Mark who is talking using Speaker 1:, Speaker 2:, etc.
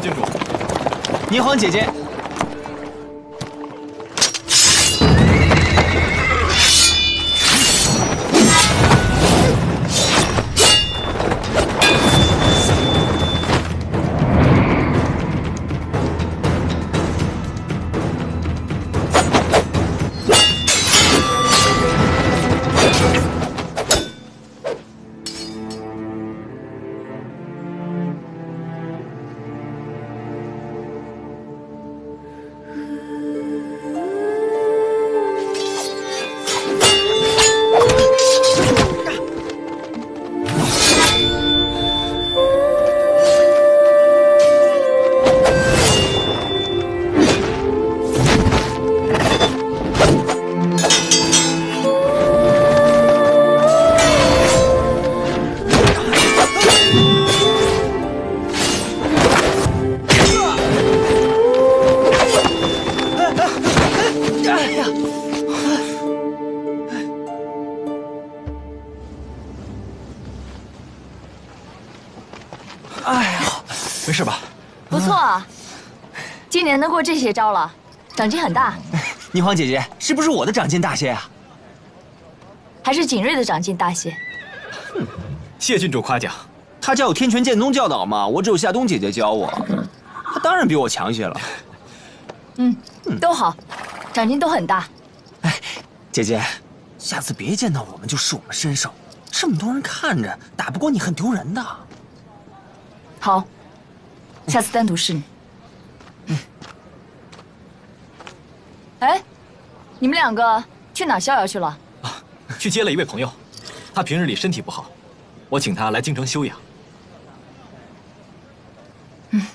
Speaker 1: 郡主，霓凰姐姐。哎呀，
Speaker 2: 没事吧？
Speaker 3: 不错啊，今年能过这些招了，长进很大。
Speaker 1: 霓凰姐姐，是不是我的长进大些啊？
Speaker 3: 还是景睿的长进大些。
Speaker 2: 哼谢郡主夸奖。
Speaker 1: 他家有天泉剑宗教导嘛，我只有夏冬姐姐教我，他当然比我强些了。
Speaker 3: 嗯，都好，长进都很大。
Speaker 1: 哎，姐姐，下次别见到我们就试我们身手，这么多人看着，打不过你很丢人的。
Speaker 3: 好，下次单独是你。嗯。哎，你们两个去哪逍遥去了？
Speaker 2: 啊，去接了一位朋友，他平日里身体不好，我请他来京城休养。嗯。